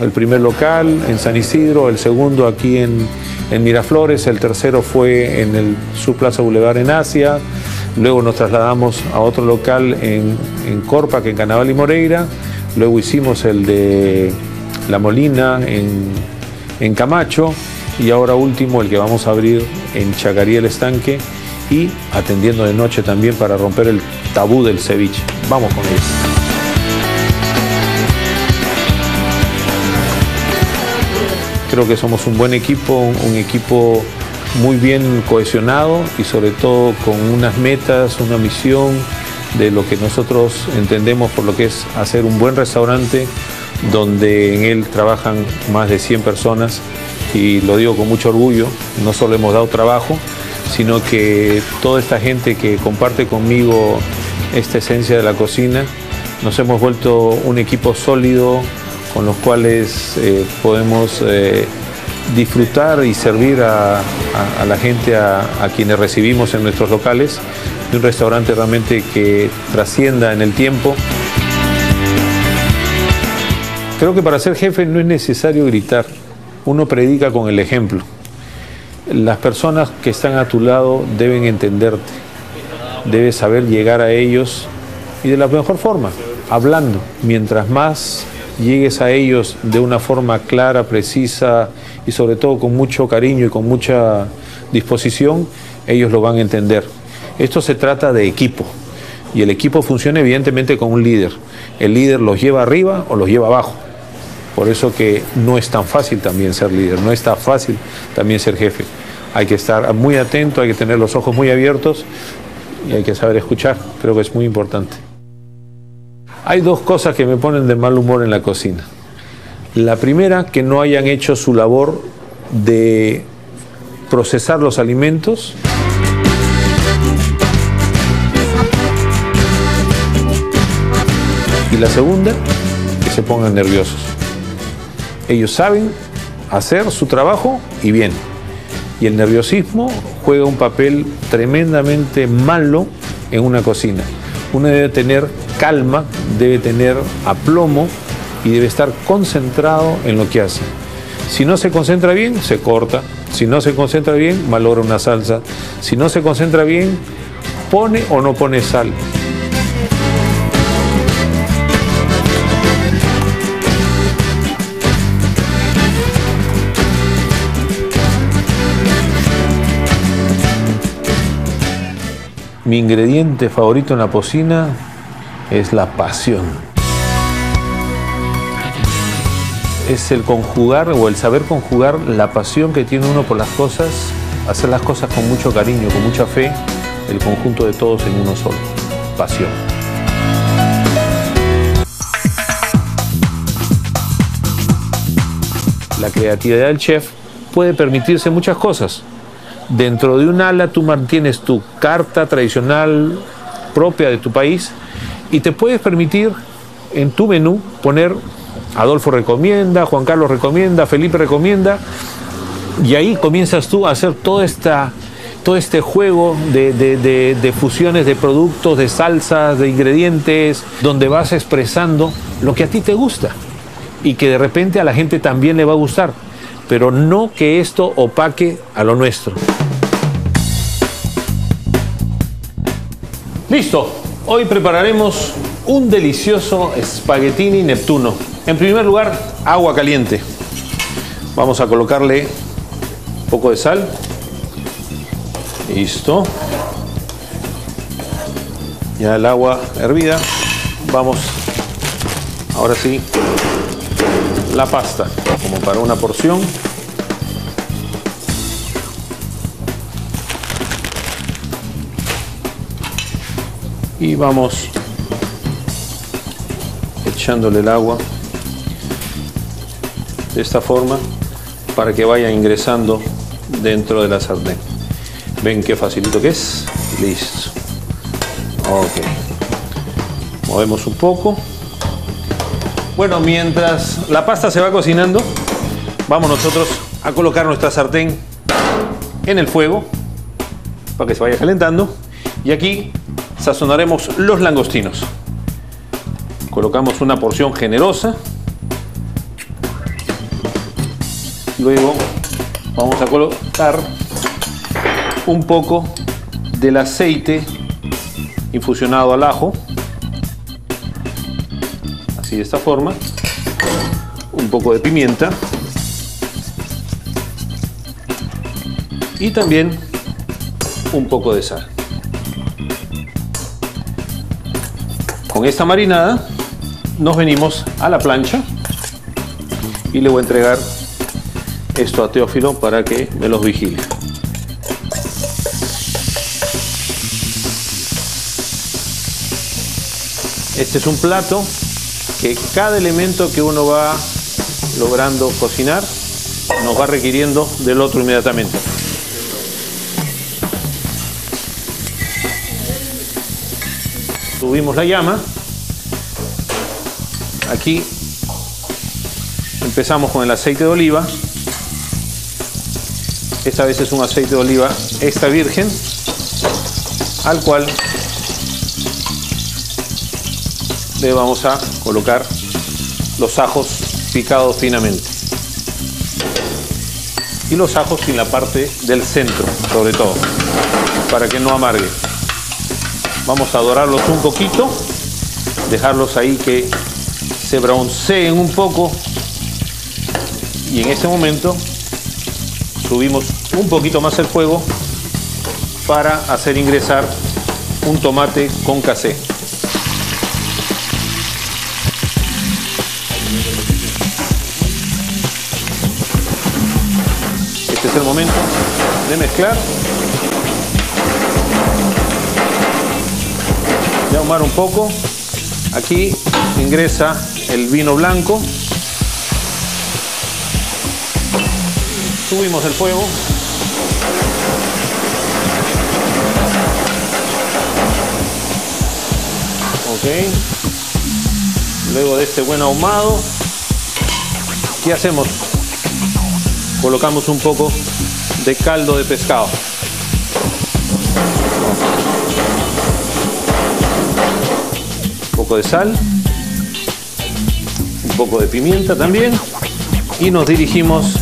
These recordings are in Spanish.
el primer local en San Isidro, el segundo aquí en, Miraflores, el tercero fue en el Subplaza Boulevard en Asia, luego nos trasladamos a otro local en, en Corpac, en Canaval y Moreira, luego hicimos el de La Molina en, en Camacho y ahora último el que vamos a abrir en Chacarí el Estanque y atendiendo de noche también para romper el tabú del ceviche. Vamos con ello. Creo que somos un buen equipo, un equipo muy bien cohesionado y sobre todo con unas metas, una misión de lo que nosotros entendemos por lo que es hacer un buen restaurante donde en él trabajan más de 100 personas. Y lo digo con mucho orgullo, no solo hemos dado trabajo, sino que toda esta gente que comparte conmigo esta esencia de la cocina, nos hemos vuelto un equipo sólido con los cuales eh, podemos eh, disfrutar y servir a, la gente a, a quienes recibimos en nuestros locales, de un restaurante realmente que trascienda en el tiempo. Creo que para ser jefe no es necesario gritar, uno predica con el ejemplo. Las personas que están a tu lado deben entenderte, debes saber llegar a ellos y de la mejor forma, hablando. Mientras más llegues a ellos de una forma clara, precisa y sobre todo con mucho cariño y con mucha disposición, ellos lo van a entender. Esto se trata de equipo y el equipo funciona evidentemente con un líder. El líder los lleva arriba o los lleva abajo. Por eso que no es tan fácil también ser líder, no es tan fácil también ser jefe. Hay que estar muy atento, hay que tener los ojos muy abiertos y hay que saber escuchar. Creo que es muy importante. Hay dos cosas que me ponen de mal humor en la cocina. La primera, que no hayan hecho su labor de procesar los alimentos. Y la segunda, que se pongan nerviosos. Ellos saben hacer su trabajo y bien. Y el nerviosismo juega un papel tremendamente malo en una cocina. Uno debe tener calma, debe tener aplomo y debe estar concentrado en lo que hace. Si no se concentra bien, se corta. Si no se concentra bien, malogra una salsa. Si no se concentra bien, pone o no pone sal. Mi ingrediente favorito en la cocina es la pasión. Es el conjugar o el saber conjugar la pasión que tiene uno por las cosas, hacer las cosas con mucho cariño, con mucha fe, el conjunto de todos en uno solo. Pasión. La creatividad del chef puede permitirse muchas cosas. Dentro de un ala tú mantienes tu carta tradicional propia de tu país y te puedes permitir en tu menú poner Adolfo recomienda, Juan Carlos recomienda, Felipe recomienda y ahí comienzas tú a hacer esta, todo este juego de, de- de- de fusiones de productos, de salsas, de ingredientes, donde vas expresando lo que a ti te gusta y que de repente a la gente también le va a gustar, pero no que esto opaque a lo nuestro. Listo, hoy prepararemos un delicioso espaguetini Neptuno. En primer lugar, agua caliente. Vamos a colocarle un poco de sal. Listo. Ya el agua hervida. Vamos, ahora sí, la pasta, como para una porción. Y vamos echándole el agua de esta forma para que vaya ingresando dentro de la sartén. ¿Ven qué facilito que es? Listo. Ok. Movemos un poco. Bueno, mientras la pasta se va cocinando, vamos nosotros a colocar nuestra sartén en el fuego para que se vaya calentando. Y aquí sazonaremos los langostinos. Colocamos una porción generosa Luego vamos a colocar un poco del aceite infusionado al ajo. Así de esta forma. Un poco de pimienta. Y también un poco de sal. Con esta marinada nos venimos a la plancha y le voy a entregar esto a Teófilo para que me los vigile. Este es un plato que cada elemento que uno va logrando cocinar nos va requiriendo del otro inmediatamente. Subimos la llama. Aquí empezamos con el aceite de oliva. Esta vez es un aceite de oliva extra virgen, al cual le vamos a colocar los ajos picados finamente. Y los ajos en la parte del centro, sobre todo, para que no amargue. Vamos a dorarlos un poquito, dejarlos ahí que se bronceen un poco y en ese momento subimos un poquito más el fuego para hacer ingresar un tomate con casé. Este es el momento de mezclar. Ahumar un poco. Aquí ingresa el vino blanco. Subimos el fuego. Ok. Luego de este buen ahumado, ¿qué hacemos? Colocamos un poco de caldo de pescado. Poco de sal. Un poco de pimienta también. Y nos dirigimos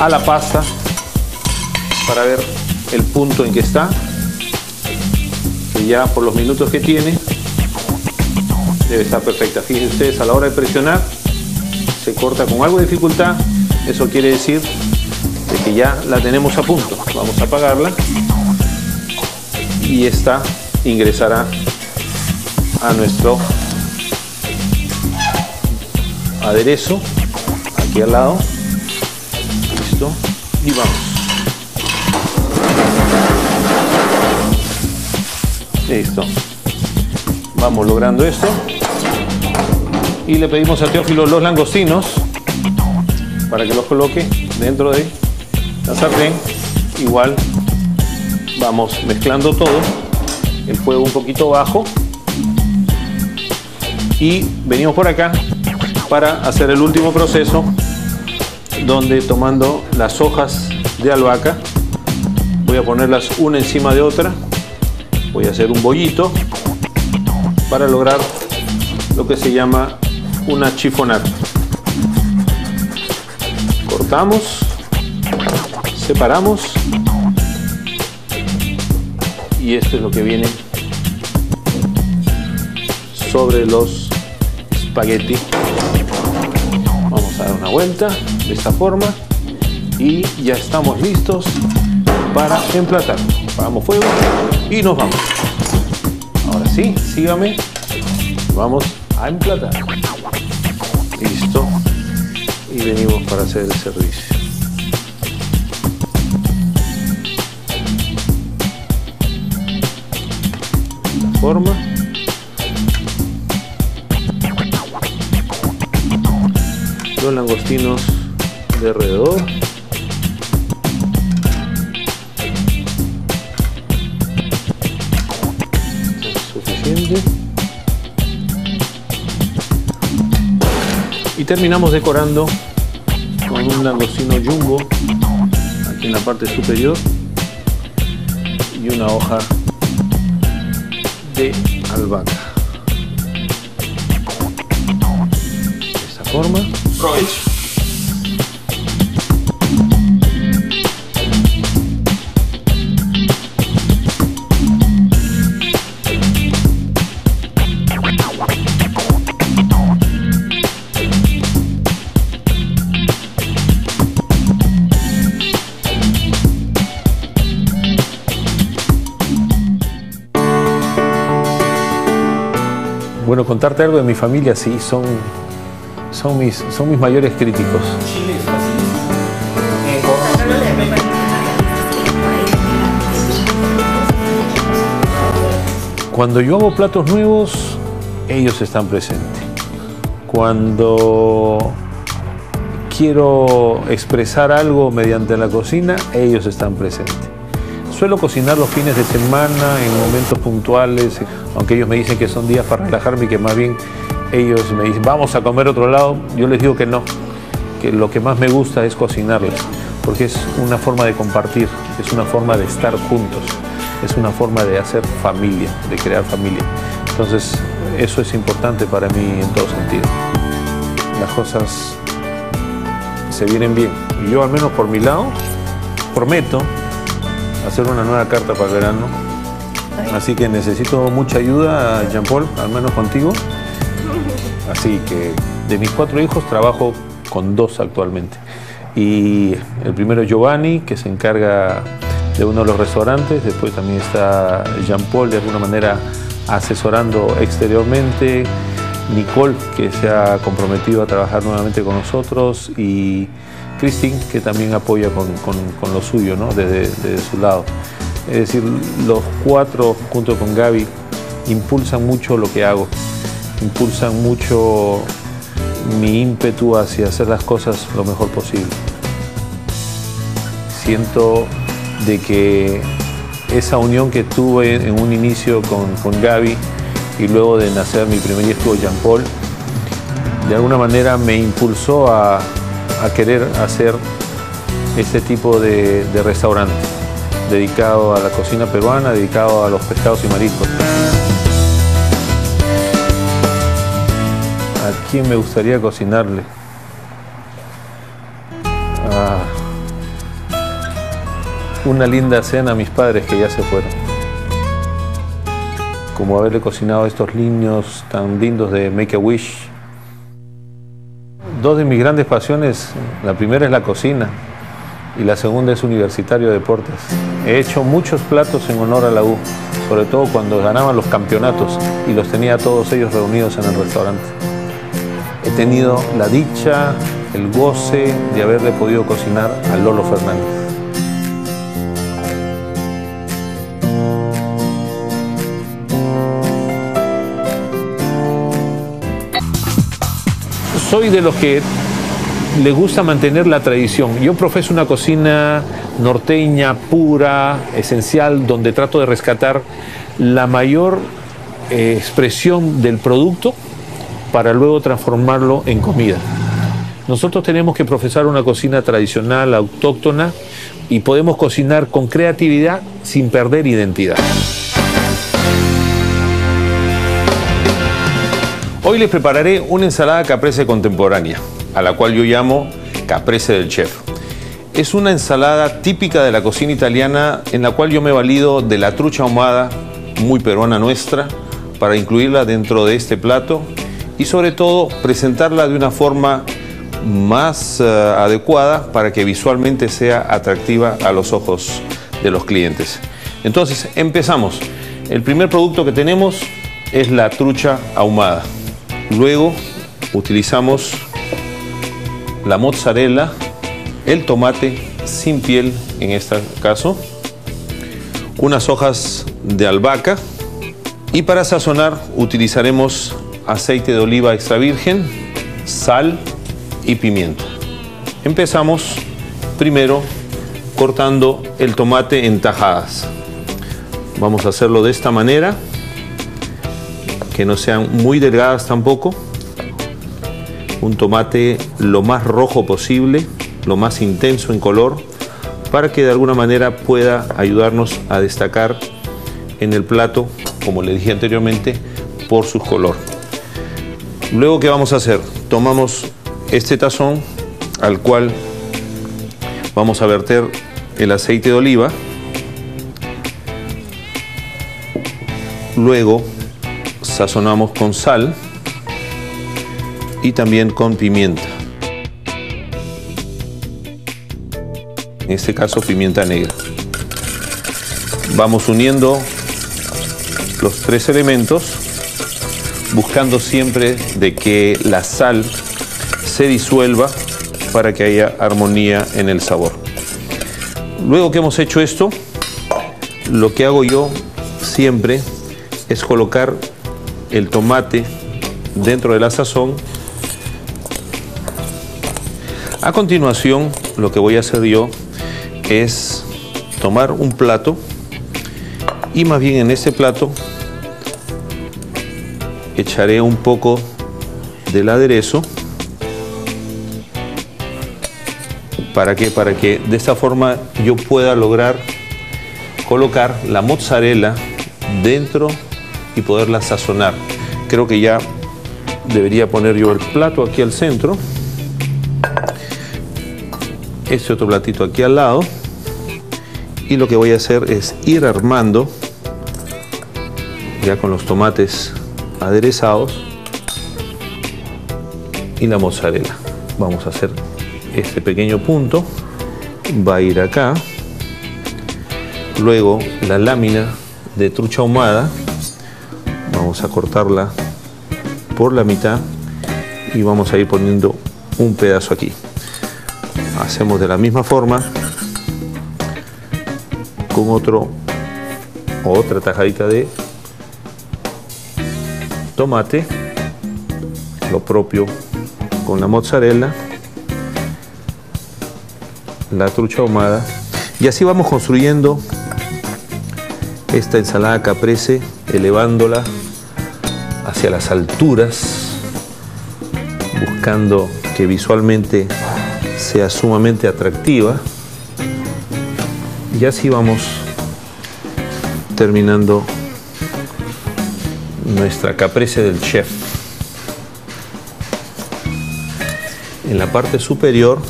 a la pasta para ver el punto en que está. Que ya por los minutos que tiene debe estar perfecta. Fíjense ustedes, a la hora de presionar se corta con algo de dificultad. Eso quiere decir de que ya la tenemos a punto. Vamos a apagarla y esta ingresará a nuestro aderezo aquí al lado. Listo. Y vamos. Listo. Vamos logrando esto. Y le pedimos a Teófilo los langostinos para que los coloque dentro de la sartén. Igual vamos mezclando todo. El fuego un poquito bajo. Y venimos por acá para hacer el último proceso donde tomando las hojas de albahaca voy a ponerlas una encima de otra voy a hacer un bollito para lograr lo que se llama una chifonata. Cortamos separamos y esto es lo que viene sobre los espagueti. Vamos a dar una vuelta de esta forma y ya estamos listos para emplatar. Apagamos fuego y nos vamos. Ahora sí, sígame. Vamos a emplatar. Listo. Y venimos para hacer el servicio. De esta forma los langostinos de alrededor y terminamos decorando con un langostino jumbo aquí en la parte superior y una hoja de albahaca. De esta forma bueno, contarte algo de mi familia, sí, son son, mis, son mis mayores críticos. Cuando yo hago platos nuevos, ellos están presentes. Cuando quiero expresar algo mediante la cocina, ellos están presentes. Suelo cocinar los fines de semana en momentos puntuales, aunque ellos me dicen que son días para relajarme y que más bien ellos me dicen, vamos a comer otro lado, yo les digo que no, que lo que más me gusta es cocinarles, porque es una forma de compartir, es una forma de estar juntos, es una forma de hacer familia, de crear familia. Entonces, eso es importante para mí en todo sentido. Las cosas se vienen bien. Y yo, al menos por mi lado, prometo hacer una nueva carta para el verano. Así que necesito mucha ayuda, Jean Paul, al menos contigo. Así que de mis cuatro hijos trabajo con dos actualmente. Y el primero Giovanni, que se encarga de uno de los restaurantes. Después también está Jean Paul, de alguna manera asesorando exteriormente, Nicole, que se ha comprometido a trabajar nuevamente con nosotros, y Christine, que también apoya con, lo suyo, ¿no? desde, su lado. Es decir, los cuatro, junto con Gaby, impulsan mucho lo que hago, impulsan mucho mi ímpetu hacia hacer las cosas lo mejor posible. Siento de que esa unión que tuve en un inicio con, con Gaby y luego de nacer mi primer hijo Jean Paul, de alguna manera me impulsó a, querer hacer este tipo de, restaurante dedicado a la cocina peruana, dedicado a los pescados y mariscos. ¿A quién me gustaría cocinarle? una linda cena a mis padres que ya se fueron. Como haberle cocinado a estos niños tan lindos de Make a Wish. Dos de mis grandes pasiones, la primera es la cocina y la segunda es universitario de deportes. He hecho muchos platos en honor a la U, sobre todo cuando ganaban los campeonatos y los tenía todos ellos reunidos en el restaurante. He tenido la dicha, el goce de haberle podido cocinar a Lolo Fernández. soy de los que le gusta mantener la tradición. Yo profeso una cocina norteña, pura, esencial, donde trato de rescatar la mayor eh, expresión del producto para luego transformarlo en comida. Nosotros tenemos que profesar una cocina tradicional, autóctona, y podemos cocinar con creatividad sin perder identidad. Hoy les prepararé una ensalada caprese contemporánea, a la cual yo llamo caprese del chef. Es una ensalada típica de la cocina italiana en la cual yo me valido de la trucha ahumada, muy peruana nuestra, para incluirla dentro de este plato y sobre todo presentarla de una forma más eh, adecuada para que visualmente sea atractiva a los ojos de los clientes. Entonces, empezamos. El primer producto que tenemos es la trucha ahumada. Luego utilizamos la mozzarella, el tomate sin piel en este caso, unas hojas de albahaca y para sazonar utilizaremos aceite de oliva extra virgen, sal y pimienta. Empezamos primero cortando el tomate en tajadas. Vamos a hacerlo de esta manera que no sean muy delgadas tampoco. Un tomate lo más rojo posible, lo más intenso en color, para que de alguna manera pueda ayudarnos a destacar en el plato, como le dije anteriormente, por su color. Luego, ¿qué vamos a hacer? Tomamos este tazón al cual vamos a verter el aceite de oliva. Luego sazonamos con sal y también con pimienta. En este caso pimienta negra. Vamos uniendo los tres elementos buscando siempre de que la sal se disuelva para que haya armonía en el sabor. Luego que hemos hecho esto, lo que hago yo siempre es colocar el tomate dentro de la sazón. A continuación, lo que voy a hacer yo es tomar un plato y más bien en ese plato echaré un poco del aderezo. ¿Para qué? Para que de esta forma yo pueda lograr colocar la mozzarella dentro y poderla sazonar. Creo que ya debería poner yo el plato aquí al centro. Este otro platito aquí al lado. Y lo que voy a hacer es ir armando ya con los tomates aderezados y la mozzarella. Vamos a hacer este pequeño punto. Va a ir acá. Luego la lámina de trucha ahumada. Vamos a cortarla por la mitad y vamos a ir poniendo un pedazo aquí. Hacemos de la misma forma con otro otra tajadita de tomate, lo propio con la mozzarella, la trucha ahumada. Y así vamos construyendo esta ensalada caprese elevándola hacia las alturas buscando que visualmente sea sumamente atractiva. Y así vamos terminando nuestra caprese del chef. En la parte superior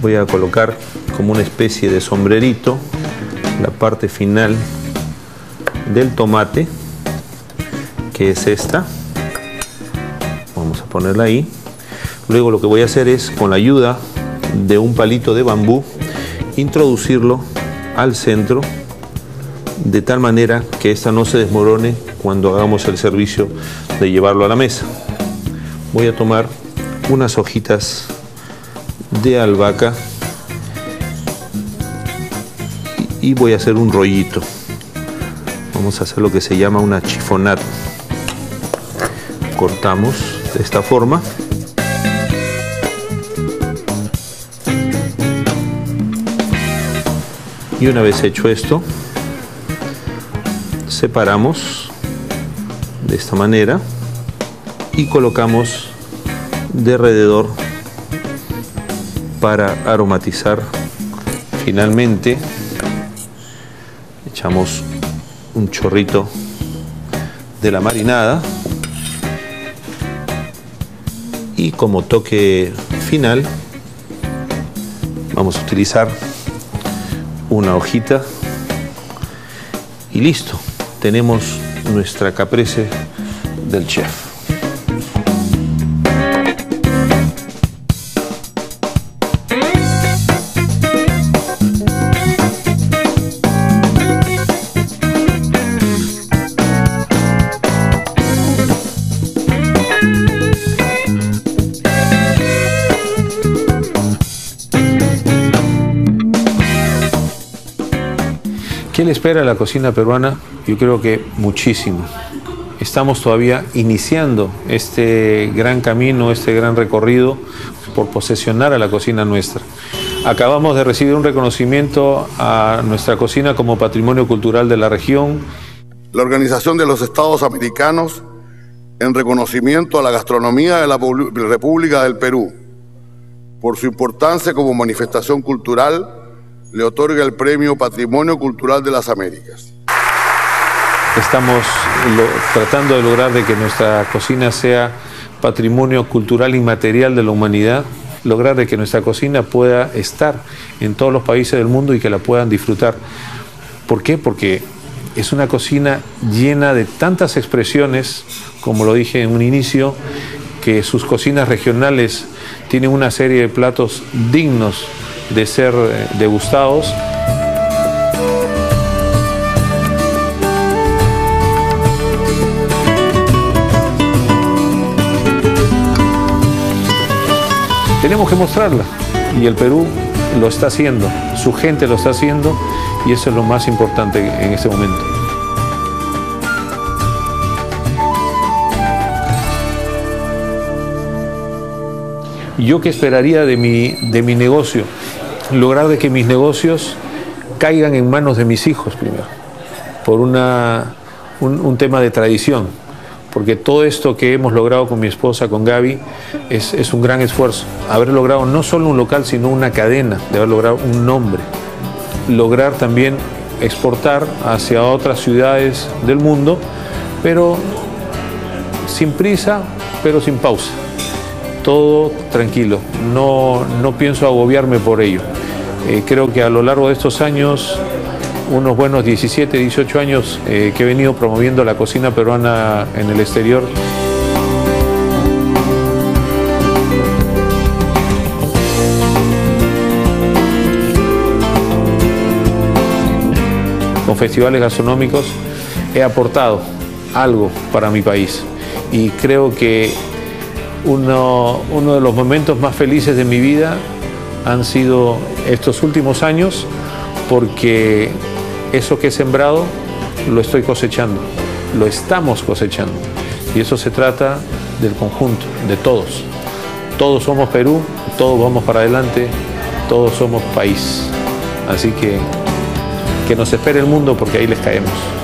voy a colocar como una especie de sombrerito la parte final del tomate, que es esta. Vamos a ponerla ahí. Luego lo que voy a hacer es, con la ayuda de un palito de bambú, introducirlo al centro de tal manera que esta no se desmorone cuando hagamos el servicio de llevarlo a la mesa. Voy a tomar unas hojitas de albahaca y voy a hacer un rollito. Vamos a hacer lo que se llama una chifonata. Cortamos de esta forma. Y una vez hecho esto, separamos de esta manera y colocamos de alrededor para aromatizar. Finalmente echamos un chorrito de la marinada y como toque final vamos a utilizar una hojita y listo tenemos nuestra caprese del chef. ¿Qué le espera a la cocina peruana? Yo creo que muchísimo. Estamos todavía iniciando este gran camino, este gran recorrido por posesionar a la cocina nuestra. Acabamos de recibir un reconocimiento a nuestra cocina como patrimonio cultural de la región. La Organización de los Estados Americanos en reconocimiento a la gastronomía de la República del Perú por su importancia como manifestación cultural le otorga el Premio Patrimonio Cultural de las Américas. Estamos tratando de lograr de que nuestra cocina sea patrimonio cultural inmaterial de la humanidad, lograr de que nuestra cocina pueda estar en todos los países del mundo y que la puedan disfrutar. ¿Por qué? Porque es una cocina llena de tantas expresiones, como lo dije en un inicio, que sus cocinas regionales tienen una serie de platos dignos de ser eh, degustados. Tenemos que mostrarla y el Perú lo está haciendo, su gente lo está haciendo y eso es lo más importante en este momento. ¿Yo qué esperaría de mi, de mi negocio? Lograr de que mis negocios caigan en manos de mis hijos primero, por una, un, tema de tradición, porque todo esto que hemos logrado con mi esposa, con Gaby, es, es, un gran esfuerzo. Haber logrado no solo un local, sino una cadena, de haber logrado un nombre. Lograr también exportar hacia otras ciudades del mundo, pero sin prisa, pero sin pausa todo tranquilo, no, no pienso agobiarme por ello. Eh, creo que a lo largo de estos años, unos buenos 17, 18 años eh, que he venido promoviendo la cocina peruana en el exterior, con festivales gastronómicos, he aportado algo para mi país. Y creo que uno, de los momentos más felices de mi vida han sido estos últimos años porque eso que he sembrado lo estoy cosechando, lo estamos cosechando. Y eso se trata del conjunto, de todos. Todos somos Perú, todos vamos para adelante, todos somos país. Así que que nos espere el mundo porque ahí les caemos.